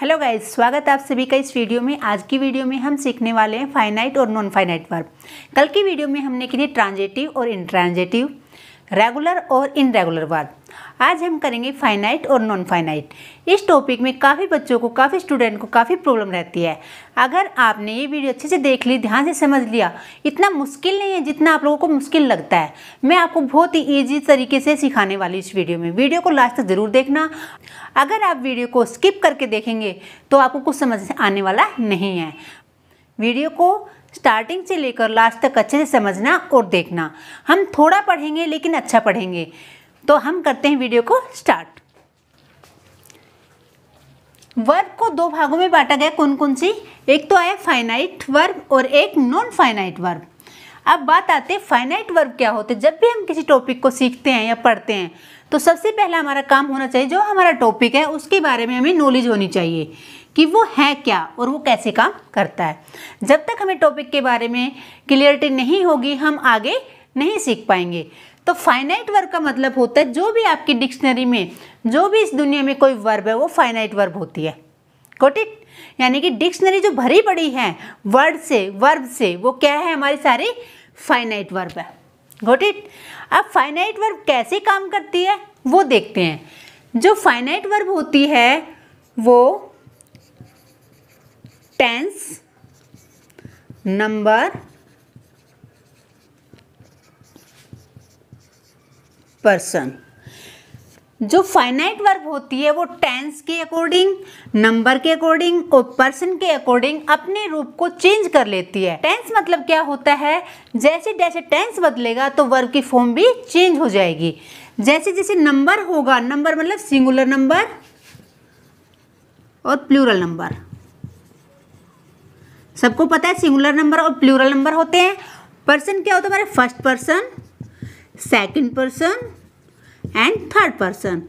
Hello guys स्वागत है आप सभी का इस वीडियो में। आज की वीडियो में हम सीखने वाले हैं फाइनाइट और नॉन फाइनाइट वर्ब कल की वीडियो में हमने की थी ट्रांजेटिव और इंट्रांजेटिव रेगुलर और इनरेगुलर वर्ब आज हम करेंगे फाइनाइट और नॉन फाइनाइट इस टॉपिक में काफ़ी बच्चों को, काफ़ी स्टूडेंट को काफ़ी प्रॉब्लम रहती है। अगर आपने ये वीडियो अच्छे से देख ली, ध्यान से समझ लिया, इतना मुश्किल नहीं है जितना आप लोगों को मुश्किल लगता है। मैं आपको बहुत ही ईजी तरीके से सिखाने वाली इस वीडियो में। वीडियो को लास्ट तक ज़रूर देखना। अगर आप वीडियो को स्किप करके देखेंगे तो आपको कुछ समझ आने वाला नहीं है। वीडियो को स्टार्टिंग से लेकर लास्ट तक अच्छे से समझना और देखना। हम थोड़ा पढ़ेंगे, लेकिन अच्छा पढ़ेंगे। तो हम करते हैं वीडियो को स्टार्ट वर्ब को दो भागों में बांटा गया कौन कौन सी? एक तो आया फाइनाइट वर्ब और एक नॉन फाइनाइट वर्ब अब बात आते है फाइनाइट वर्ब क्या होते हैं? जब भी हम किसी टॉपिक को सीखते हैं या पढ़ते हैं तो सबसे पहला हमारा काम होना चाहिए, जो हमारा टॉपिक है, उसके बारे में हमें नॉलेज होनी चाहिए। कि वो है क्या और वो कैसे काम करता है। जब तक हमें टॉपिक के बारे में क्लियरिटी नहीं होगी, हम आगे नहीं सीख पाएँगे। तो फाइनाइट वर्ब का मतलब होता है, जो भी आपकी डिक्शनरी में, जो भी इस दुनिया में कोई वर्ब है, वो फाइनाइट वर्ब होती है। इट यानी कि डिक्शनरी जो भरी पड़ी है वर्ड से वर्ब से, वो क्या है? हमारी सारी फाइनाइट वर्ब है। गोट इट अब फाइनाइट वर्ब कैसे काम करती है, वो देखते हैं। जो फाइनाइट वर्ब होती है, वो टेंस नंबर पर्सन। जो फाइनाइट वर्ब होती है, वो टेंस के अकॉर्डिंग नंबर के अकॉर्डिंग और पर्सन के अकॉर्डिंग अपने रूप को चेंज कर लेती है। टेंस मतलब क्या होता है? जैसे जैसे टेंस बदलेगा तो वर्ब की फॉर्म भी चेंज हो जाएगी। जैसे जैसे नंबर होगा नंबर मतलब सिंगुलर नंबर और प्लूरल नंबर सबको पता है सिंगुलर नंबर और प्लूरल नंबर होते हैं। पर्सन क्या होता है हमारे? First person second person and third person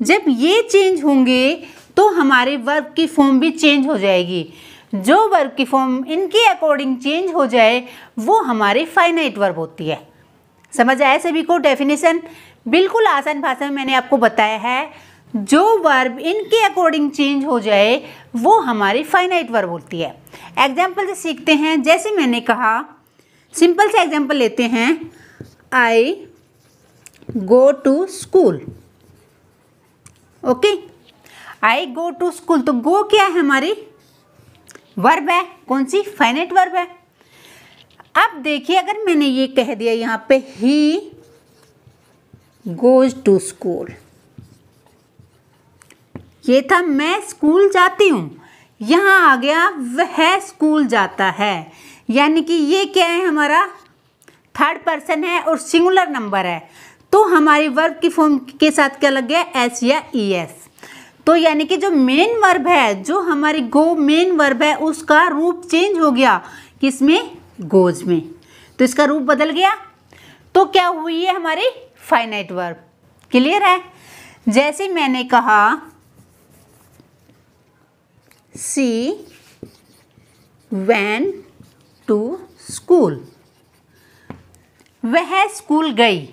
जब ये चेंज होंगे तो हमारे वर्ब की फॉर्म भी चेंज हो जाएगी। जो वर्ब की फॉर्म इनके अकॉर्डिंग चेंज हो जाए, वो हमारे फाइनाइट वर्ब होती है। समझ आया सभी को डेफिनेशन बिल्कुल आसान भाषा में मैंने आपको बताया है। जो वर्ब इनके अकॉर्डिंग चेंज हो जाए, वो हमारी फाइनाइट वर्ब होती है। एग्ज़ाम्पल से सीखते हैं। जैसे मैंने कहा सिंपल से एग्ज़ाम्पल लेते हैं। I go to school okay I go to school तो गो क्या है हमारी? वर्ब है। कौन सी? फाइनाइट वर्ब है। अब देखिए, अगर मैंने ये कह दिया यहाँ पे ही गोज टू स्कूल ये था, मैं स्कूल जाती हूँ। यहाँ आ गया, वह स्कूल जाता है। यानी कि ये क्या है हमारा? थर्ड पर्सन है और सिंगुलर नंबर है। तो हमारी वर्ब की फॉर्म के साथ क्या लग गया? एस या ई e एस तो यानी कि जो मेन वर्ब है, जो हमारी गो मेन वर्ब है, उसका रूप चेंज हो गया किसमें? गोज में। तो इसका रूप बदल गया। तो क्या हुई है हमारी फाइनाइट वर्ब क्लियर है? जैसे मैंने कहा सी वैन टू स्कूल। वह स्कूल गई।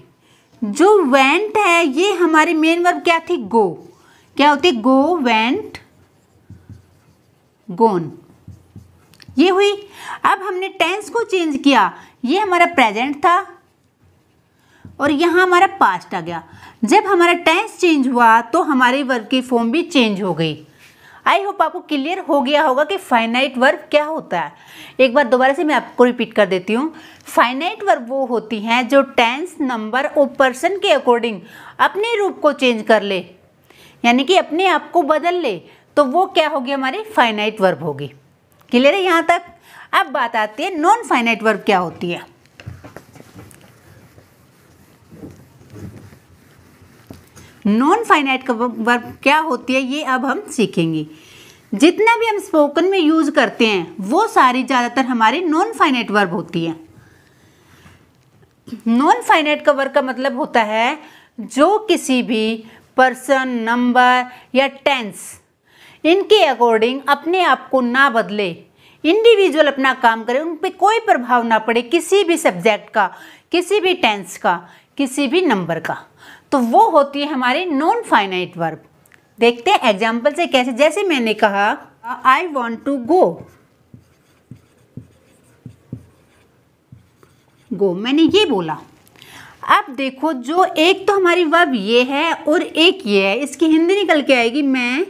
जो वेंट है, ये हमारी मेन वर्ब क्या थी? गो क्या होती? गो वेंट गोन ये हुई। अब हमने टेंस को चेंज किया। ये हमारा प्रेजेंट था। और यहाँ हमारा पास्ट आ गया। जब हमारा टेंस चेंज हुआ तो हमारी वर्ब की फॉर्म भी चेंज हो गई। आई होप आपको क्लियर हो गया होगा कि फाइनाइट वर्ब क्या होता है। एक बार दोबारा से मैं आपको रिपीट कर देती हूँ। फाइनाइट वर्ब वो होती हैं जो टेंस नंबर और पर्सन के अकॉर्डिंग अपने रूप को चेंज कर ले। यानी कि अपने आप को बदल ले। तो वो क्या होगी हमारी फाइनाइट वर्ब होगी। क्लियर है यहाँ तक? अब बात आती है नॉन फाइनाइट वर्ब क्या होती है। नॉन फाइनाइट वर्ब क्या होती है ये अब हम सीखेंगे। जितना भी हम स्पोकन में यूज़ करते हैं, वो सारी ज़्यादातर हमारी नॉन फाइनाइट वर्ब होती है। नॉन फाइनाइट का वर्ब का मतलब होता है जो किसी भी पर्सन नंबर या टेंस इनके अकॉर्डिंग अपने आप को ना बदले इंडिविजुअल अपना काम करे, उन पर कोई प्रभाव ना पड़े किसी भी सब्जेक्ट का, किसी भी टेंस का, किसी भी नंबर का। तो वो होती है हमारी नॉन फाइनाइट वर्ब देखते हैं एग्ज़ाम्पल से कैसे। जैसे मैंने कहा आई वॉन्ट टू गो गो मैंने ये बोला। अब देखो, जो एक तो हमारी वर्ब ये है और एक ये है, इसकी हिंदी निकल के आएगी, मैं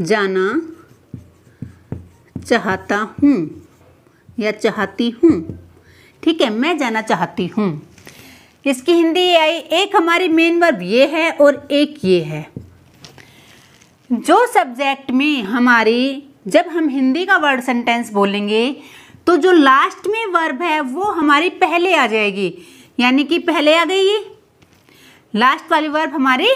जाना चाहता हूँ या चाहती हूँ। ठीक है, मैं जाना चाहती हूँ। इसकी हिंदी ये आई, एक हमारी मेन वर्ब ये है और एक ये है। जो सब्जेक्ट में हमारी, जब हम हिंदी का वर्ड सेंटेंस बोलेंगे तो जो लास्ट में वर्ब है, वो हमारी पहले आ जाएगी। यानी कि पहले आ गई ये। लास्ट वाली वर्ब हमारी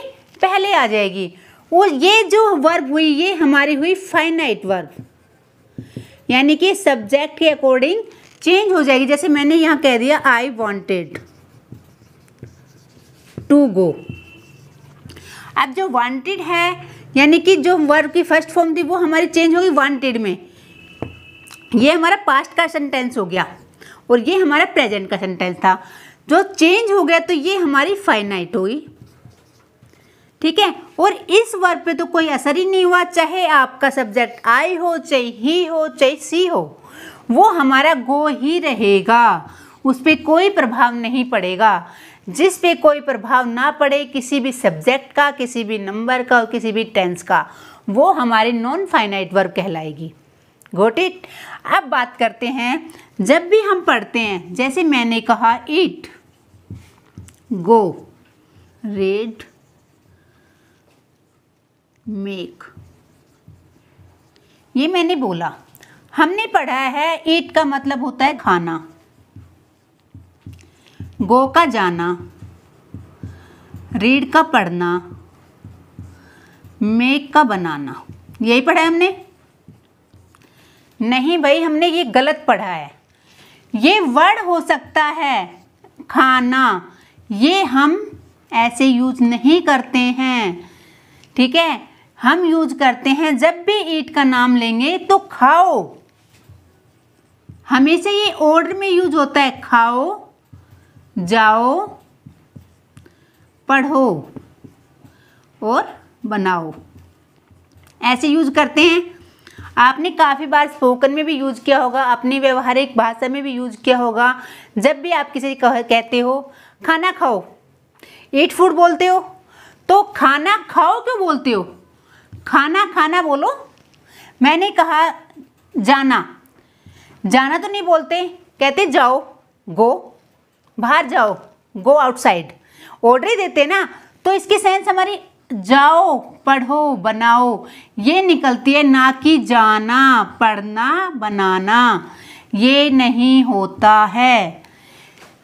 पहले आ जाएगी। और ये जो वर्ब हुई, ये हमारी हुई फाइनाइट वर्ब यानी कि सब्जेक्ट के अकॉर्डिंग चेंज हो जाएगी। जैसे मैंने यहाँ कह दिया आई वॉन्टेड टू गो। अब जो वांटेड है, यानी कि जो वर्ब की फ़र्स्ट फॉर्म थी, वो हमारी चेंज होगी वांटेड में। ये हमारा पास्ट का सेंटेंस हो गया और ये हमारा प्रेजेंट का सेंटेंस था। जो चेंज हो गया तो ये हमारी फाइनाइट हुई ठीक है? और इस वर्ब पे तो कोई असर ही नहीं हुआ, चाहे आपका सब्जेक्ट आई हो, चाहे ही हो, चाहे सी हो, वो हमारा गो ही रहेगा। उस पर कोई प्रभाव नहीं पड़ेगा। जिस पे कोई प्रभाव ना पड़े, किसी भी सब्जेक्ट का, किसी भी नंबर का और किसी भी टेंस का, वो हमारी नॉन फाइनाइट वर्ब कहलाएगी। गोट इट अब बात करते हैं, जब भी हम पढ़ते हैं, जैसे मैंने कहा ईट गो रेड मेक ये मैंने बोला। हमने पढ़ा है ईट का मतलब होता है खाना। गो का जाना रीड का पढ़ना, मेक का बनाना। यही पढ़ा है हमने? नहीं भाई, हमने ये गलत पढ़ा है। ये वर्ड हो सकता है खाना। ये हम ऐसे यूज़ नहीं करते हैं, ठीक है? हम यूज़ करते हैं, जब भी ईट का नाम लेंगे तो खाओ। हमेशा ये ऑर्डर में यूज़ होता है, खाओ। जाओ पढ़ो और बनाओ। ऐसे यूज़ करते हैं। आपने काफ़ी बार स्पोकन में भी यूज़ किया होगा अपनी व्यवहारिक भाषा में भी यूज़ किया होगा। जब भी आप किसी कह, कहते हो खाना खाओ। ईट फ़ूड बोलते हो तो खाना खाओ क्यों बोलते हो? खाना खाना बोलो। मैंने कहा जाना। जाना तो नहीं बोलते कहते जाओ गो। बाहर जाओ गो आउटसाइड ऑर्डर ही देते ना तो इसकी सेंस हमारी, जाओ, पढ़ो, बनाओ। ये निकलती है ना कि जाना, पढ़ना, बनाना। ये नहीं होता है।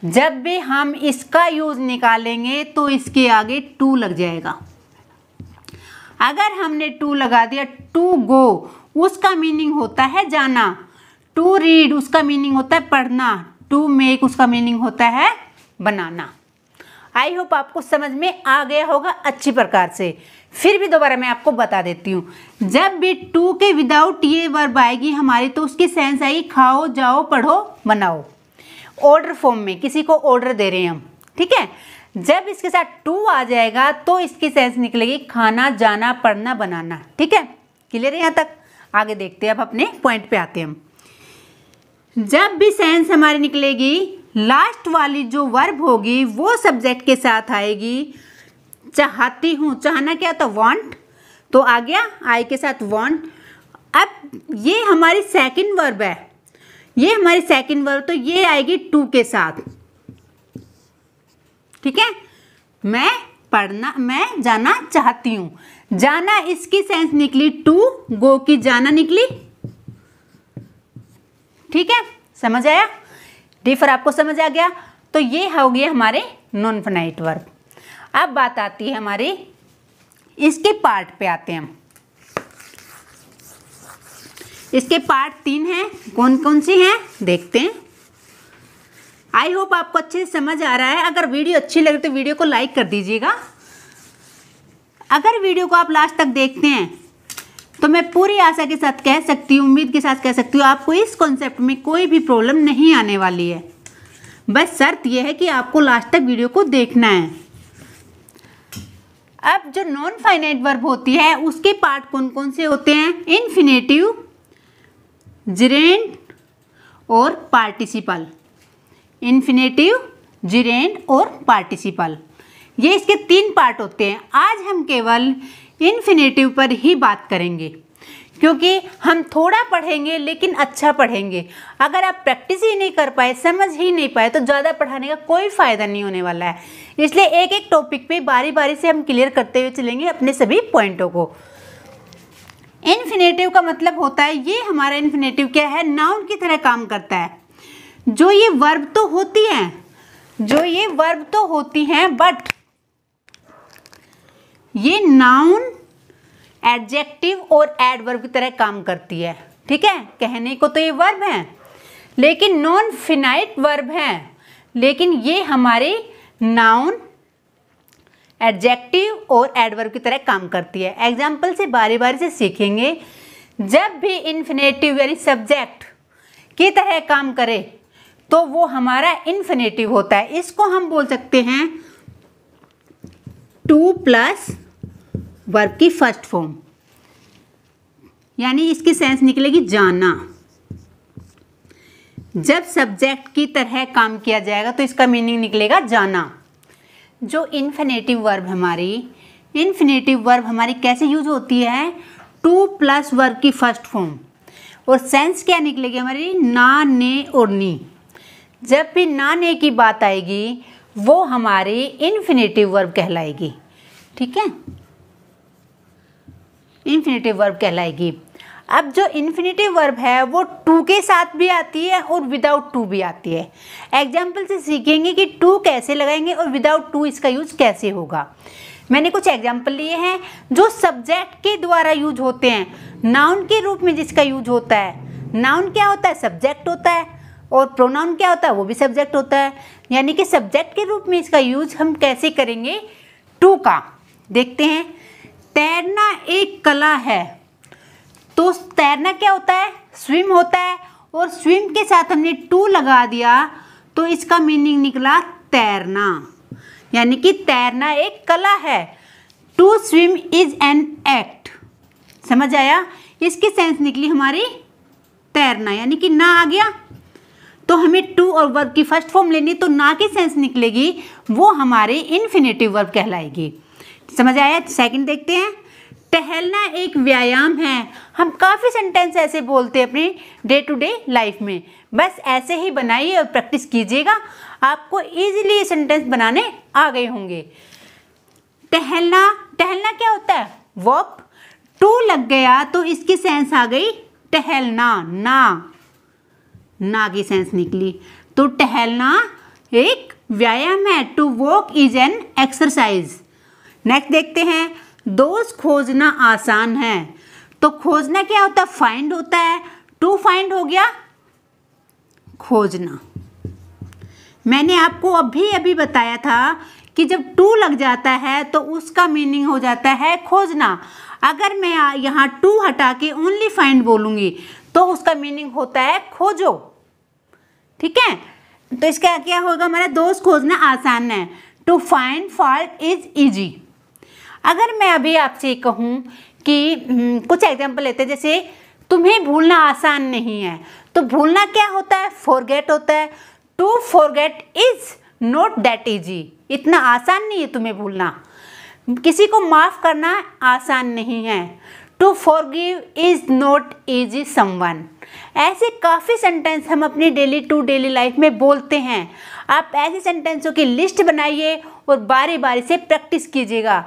जब भी हम इसका यूज़ निकालेंगे तो इसके आगे टू लग जाएगा। अगर हमने टू लगा दिया टू गो उसका मीनिंग होता है जाना। टू रीड उसका मीनिंग होता है पढ़ना। टू मेक उसका मीनिंग होता है बनाना। आई होप आपको समझ में आ गया होगा अच्छी प्रकार से। फिर भी दोबारा मैं आपको बता देती हूँ। जब भी टू के विदाउट ये वर्ब आएगी हमारी तो उसकी सेंस आएगी, खाओ, जाओ, पढ़ो, बनाओ। ऑर्डर फॉर्म में, किसी को ऑर्डर दे रहे हैं हम, ठीक है? जब इसके साथ टू आ जाएगा तो इसकी सेंस निकलेगी खाना, जाना, पढ़ना, बनाना, ठीक है? क्लियर है यहाँ तक? आगे देखते हैं, अब अपने पॉइंट पे आते हैं हम। जब भी सेंस हमारी निकलेगी लास्ट वाली जो वर्ब होगी, वो सब्जेक्ट के साथ आएगी। चाहती हूँ, चाहना क्या तो वांट तो आ गया आई के साथ वांट अब ये हमारी सेकंड वर्ब है। ये हमारी सेकंड वर्ब तो ये आएगी टू के साथ। ठीक है? मैं पढ़ना, मैं जाना चाहती हूँ। जाना इसकी सेंस निकली टू गो की जाना निकली ठीक है? समझ आया? डिफर आपको समझ आ गया? तो ये हो गया हमारे नॉन फनाइट वर्ब अब बात आती है हमारी इसके पार्ट पे आते हैं हम। इसके पार्ट तीन हैं। कौन कौन सी हैं? देखते हैं। आई होप आपको अच्छे से समझ आ रहा है। अगर वीडियो अच्छी लगे तो वीडियो को लाइक कर दीजिएगा। अगर वीडियो को आप लास्ट तक देखते हैं तो मैं पूरी आशा के साथ कह सकती हूँ, उम्मीद के साथ कह सकती हूँ, आपको इस कॉन्सेप्ट में कोई भी प्रॉब्लम नहीं आने वाली है। बस शर्त यह है कि आपको लास्ट तक वीडियो को देखना है। अब जो नॉन फाइनाइट वर्ब होती है, उसके पार्ट कौन कौन से होते हैं? इन्फिनेटिव जिरेंट और पार्टिसिपल इन्फिनेटिव जिरेंट और पार्टिसिपल ये इसके तीन पार्ट होते हैं। आज हम केवल इन्फिनेटिव पर ही बात करेंगे। क्योंकि हम थोड़ा पढ़ेंगे, लेकिन अच्छा पढ़ेंगे। अगर आप प्रैक्टिस ही नहीं कर पाए, समझ ही नहीं पाए तो ज़्यादा पढ़ाने का कोई फ़ायदा नहीं होने वाला है। इसलिए एक एक टॉपिक पे बारी बारी से हम क्लियर करते हुए चलेंगे अपने सभी पॉइंटों को। इन्फिनेटिव का मतलब होता है, ये हमारा इन्फिनेटिव क्या है? नाउन की तरह काम करता है। जो ये वर्ब तो होती हैं, जो ये वर्ब तो होती हैं बट ये नाउन एडजेक्टिव और एडवर्ब की तरह काम करती है। ठीक है? कहने को तो ये वर्ब है, लेकिन नॉन फिनाइट वर्ब है। लेकिन ये हमारे नाउन एडजेक्टिव और एडवर्ब की तरह काम करती है। एग्ज़ाम्पल से बारी बारी से सीखेंगे। जब भी इन्फिनेटिव यानी सब्जेक्ट की तरह काम करे तो वो हमारा इन्फिनेटिव होता है। इसको हम बोल सकते हैं टू प्लस वर्ब की फ़र्स्ट फॉर्म। यानी इसकी सेंस निकलेगी जाना। जब सब्जेक्ट की तरह काम किया जाएगा तो इसका मीनिंग निकलेगा जाना। जो इन्फिनेटिव वर्ब हमारी इन्फिनेटिव वर्ब हमारी कैसे यूज़ होती है? टू प्लस वर्ब की फ़र्स्ट फॉर्म। और सेंस क्या निकलेगी हमारी? ना, ने और नी। जब भी ना, ने की बात आएगी, वो हमारी इन्फिनेटिव वर्ब कहलाएगी। ठीक है? इन्फिनेटिव वर्ब कहलाएगी। अब जो इन्फिनेटिव वर्ब है, वो टू के साथ भी आती है और विदाउट टू भी आती है। एग्ज़ाम्पल से सीखेंगे कि टू कैसे लगाएँगे और विदाउट टू इसका यूज़ कैसे होगा। मैंने कुछ एग्ज़ाम्पल लिए हैं जो सब्जेक्ट के द्वारा यूज़ होते हैं। नाउन के रूप में जिसका यूज़ होता है। नाउन क्या होता है? सब्जेक्ट होता है। और प्रोनाउन क्या होता है? वो भी सब्जेक्ट होता है। यानी कि सब्जेक्ट के रूप में इसका यूज़ हम कैसे करेंगे? टू का। देखते हैं। तैरना एक कला है। तो तैरना क्या होता है? स्विम होता है और स्विम के साथ हमने टू लगा दिया तो इसका मीनिंग निकला तैरना। यानी कि तैरना एक कला है। To swim is an act समझ आया? इसकी सेंस निकली हमारी तैरना, यानी कि ना आ गया। तो हमें टू और वर्ब की फ़र्स्ट फॉर्म लेनी तो ना की सेंस निकलेगी, वो हमारे इन्फिनेटिव वर्ब कहलाएगी। समझ आया? सेकंड देखते हैं। टहलना एक व्यायाम है। हम काफ़ी सेंटेंस ऐसे बोलते हैं अपनी डे टू डे लाइफ में। बस ऐसे ही बनाइए और प्रैक्टिस कीजिएगा। आपको इजीली ये सेंटेंस बनाने आ गए होंगे। टहलना टहलना क्या होता है? वॉक टू लग गया तो इसकी सेंस आ गई टहलना। ना। ना की सेंस निकली। तो टहलना एक व्यायाम है। To walk is an exercise next देखते हैं। दोस्त खोजना आसान है। तो खोजना क्या होता है? फाइंड होता है। टू फाइंड हो गया। खोजना। मैंने आपको अभी अभी बताया था कि जब टू लग जाता है तो उसका मीनिंग हो जाता है खोजना। अगर मैं यहाँ टू हटा के ओनली फाइंड बोलूँगी तो उसका मीनिंग होता है खोजो। ठीक है? तो इसका क्या होगा? हमारा दोस्त खोजना आसान है। To find fault is easy अगर मैं अभी आपसे कहूँ कि हम्म, कुछ एग्ज़ाम्पल लेते हैं जैसे तुम्हें भूलना आसान नहीं है तो भूलना क्या होता है? फॉरगेट होता है। To forget is not that easy इतना आसान नहीं है तुम्हें भूलना। किसी को माफ़ करना आसान नहीं है। To forgive is not easy someone ऐसे काफ़ी सेंटेंस हम अपनी डेली टू डेली लाइफ में बोलते हैं। आप ऐसे सेंटेंसों की लिस्ट बनाइए और बारी बारी से प्रैक्टिस कीजिएगा।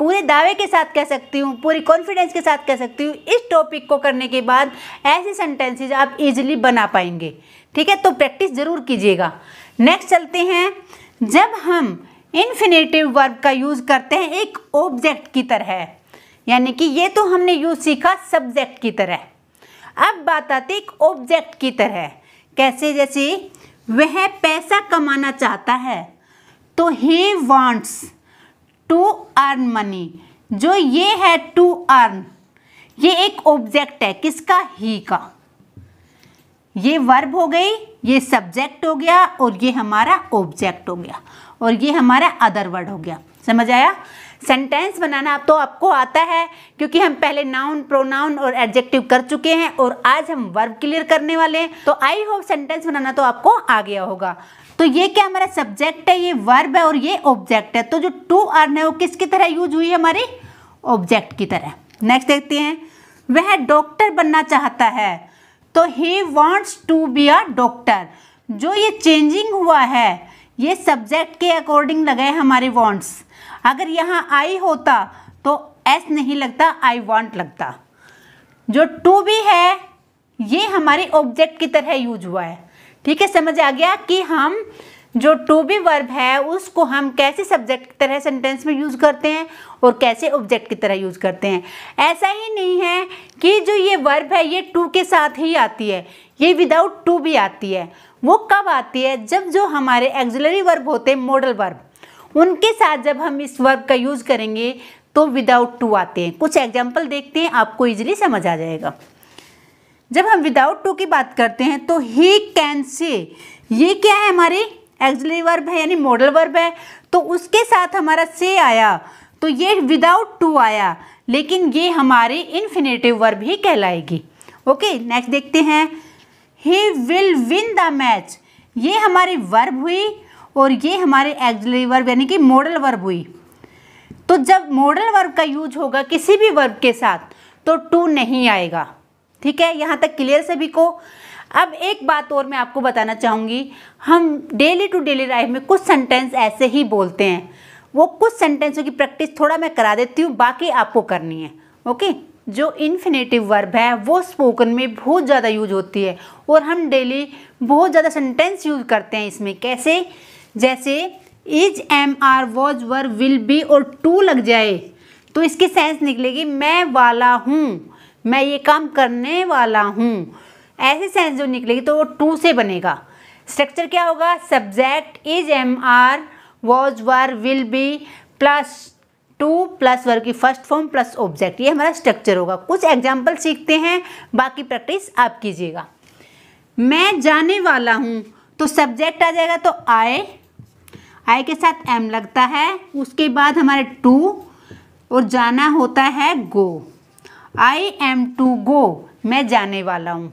पूरे दावे के साथ कह सकती हूँ, पूरी कॉन्फिडेंस के साथ कह सकती हूँ, इस टॉपिक को करने के बाद ऐसे सेंटेंसेज आप इजीली बना पाएँगे। ठीक है? तो प्रैक्टिस ज़रूर कीजिएगा। नेक्स्ट चलते हैं। जब हम इन्फिनेटिव वर्ब का यूज़ करते हैं, एक ऑब्जेक्ट की तरह यानी कि ये तो हमने यूज़ सीखा सब्जेक्ट की तरह। अब बात आती एक ऑब्जेक्ट की तरह। कैसे? जैसे, वह पैसा कमाना चाहता है तो he wants to earn money जो ये है टू अर्न ये एक ऑब्जेक्ट है, किसका? ही का। ये वर्ब हो गई, ये सब्जेक्ट हो गया, और ये हमारा ऑब्जेक्ट हो गया, और ये हमारा अदर वर्ड हो गया। समझ आया? सेंटेंस बनाना तो आपको आता है, क्योंकि हम पहले नाउन प्रोनाउन और एडजेक्टिव कर चुके हैं और आज हम वर्ब क्लियर करने वाले हैं। तो आई होप सेंटेंस बनाना तो आपको आ गया होगा। तो ये क्या हमारा सब्जेक्ट है, ये वर्ब है और ये ऑब्जेक्ट है? तो जो टू अर्न है वो किसकी तरह यूज़ हुई है हमारी? ऑब्जेक्ट की तरह। नेक्स्ट देखते हैं। वह डॉक्टर बनना चाहता है। तो he wants to be a doctor जो ये चेंजिंग हुआ है, ये सब्जेक्ट के अकॉर्डिंग लगे हमारे वॉन्ट्स अगर यहाँ आई होता तो एस नहीं लगता आई वॉन्ट लगता। जो टू बी है, ये हमारे ऑब्जेक्ट की तरह यूज़ हुआ है। ठीक है, समझ आ गया कि हम जो टू बी वर्ब है, उसको हम कैसे सब्जेक्ट की तरह सेंटेंस में यूज़ करते हैं और कैसे ऑब्जेक्ट की तरह यूज़ करते हैं। ऐसा ही नहीं है कि जो ये वर्ब है, ये टू के साथ ही आती है। ये विदाउट टू भी आती है। वो कब आती है? जब जो हमारे एक्सिलरी वर्ब होते हैं मॉडल वर्ब उनके साथ जब हम इस वर्ब का यूज़ करेंगे तो विदाउट टू आते हैं। कुछ एग्ज़ाम्पल देखते हैं, आपको ईजिली समझ आ जाएगा। जब हम विदाउट टू की बात करते हैं तो ही कैन से ये क्या है हमारी एक्सिलरी वर्ब है, यानी मॉडल वर्ब है? तो उसके साथ हमारा से आया तो ये विदाउट टू आया, लेकिन ये हमारे इन्फिनेटिव वर्ब ही कहलाएगी। ओके नेक्स्ट देखते हैं। He will win the match ये हमारी वर्ब हुई और ये हमारे एक्सिलरी वर्ब यानी कि मॉडल वर्ब हुई। तो जब मॉडल वर्ब का यूज़ होगा किसी भी वर्ब के साथ तो टू नहीं आएगा। ठीक है? यहाँ तक क्लियर सभी को? अब एक बात और मैं आपको बताना चाहूँगी। हम डेली टू डेली लाइफ में कुछ सेंटेंस ऐसे ही बोलते हैं। वो कुछ सेंटेंसों की प्रैक्टिस थोड़ा मैं करा देती हूँ, बाकी आपको करनी है। ओके जो इन्फिनेटिव वर्ब है, वो स्पोकन में बहुत ज़्यादा यूज़ होती है। और हम डेली बहुत ज़्यादा सेंटेंस यूज़ करते हैं इसमें। कैसे? जैसे, is, am, are, was, were, will be और टू लग जाए तो इसकी सेंस निकलेगी, मैं वाला हूँ, मैं ये काम करने वाला हूँ। ऐसे सेंस जो निकलेगी तो वो टू से बनेगा। स्ट्रक्चर क्या होगा? Subject, is, am, are, was, were, will be, plus to, plus verb की फ़र्स्ट फॉर्म, प्लस ऑब्जेक्ट। ये हमारा स्ट्रक्चर होगा। कुछ एग्ज़ाम्पल सीखते हैं, बाकी प्रैक्टिस आप कीजिएगा। मैं जाने वाला हूँ तो सब्जेक्ट आ जाएगा तो आए आए के साथ एम लगता है। उसके बाद हमारे टू और जाना होता है गो आई एम टू गो मैं जाने वाला हूँ।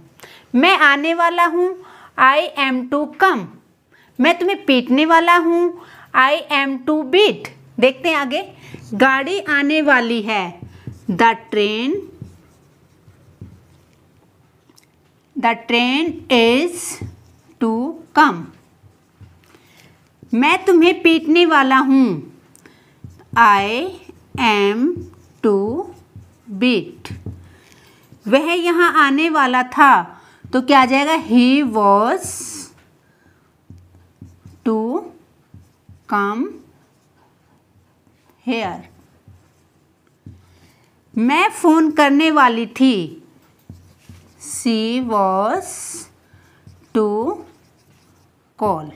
मैं आने वाला हूँ। आई एम टू कम मैं तुम्हें पीटने वाला हूँ। आई एम टू बीट देखते हैं आगे। गाड़ी आने वाली है। The train the train is to come मैं तुम्हें पीटने वाला हूँ। आई एम टू बीट वह यहाँ आने वाला था। तो क्या आ जाएगा? He was to come here मैं फ़ोन करने वाली थी। सी वॉज़ टू कॉल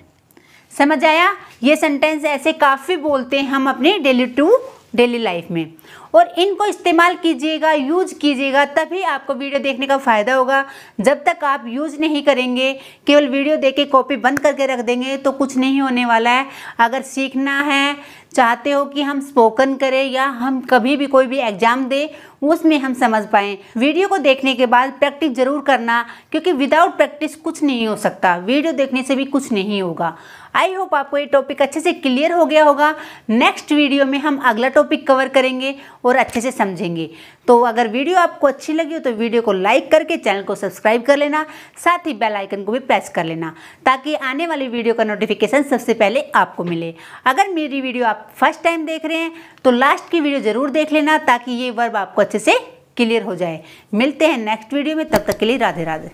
समझ आया? ये सेंटेंस ऐसे काफ़ी बोलते हैं हम अपने डेली टू डेली लाइफ में। और इनको इस्तेमाल कीजिएगा यूज़ कीजिएगा, तभी आपको वीडियो देखने का फ़ायदा होगा। जब तक आप यूज़ नहीं करेंगे, केवल वीडियो देख के कॉपी बंद करके रख देंगे तो कुछ नहीं होने वाला है। अगर सीखना है, चाहते हो कि हम स्पोकन करें या हम कभी भी कोई भी एग्ज़ाम दें, उसमें हम समझ पाएँ। वीडियो को देखने के बाद प्रैक्टिस ज़रूर करना, क्योंकि विदाउट प्रैक्टिस कुछ नहीं हो सकता। वीडियो देखने से भी कुछ नहीं होगा। आई होप आपको ये टॉपिक अच्छे से क्लियर हो गया होगा। नेक्स्ट वीडियो में हम अगला टॉपिक कवर करेंगे और अच्छे से समझेंगे। तो अगर वीडियो आपको अच्छी लगी हो तो वीडियो को लाइक करके चैनल को सब्सक्राइब कर लेना, साथ ही बेल आइकन को भी प्रेस कर लेना, ताकि आने वाली वीडियो का नोटिफिकेशन सबसे पहले आपको मिले। अगर मेरी वीडियो आप फ़र्स्ट टाइम देख रहे हैं तो लास्ट की वीडियो ज़रूर देख लेना, ताकि ये वर्ब आपको अच्छे से क्लियर हो जाए। मिलते हैं नेक्स्ट वीडियो में, तब तक के लिए राधे राधे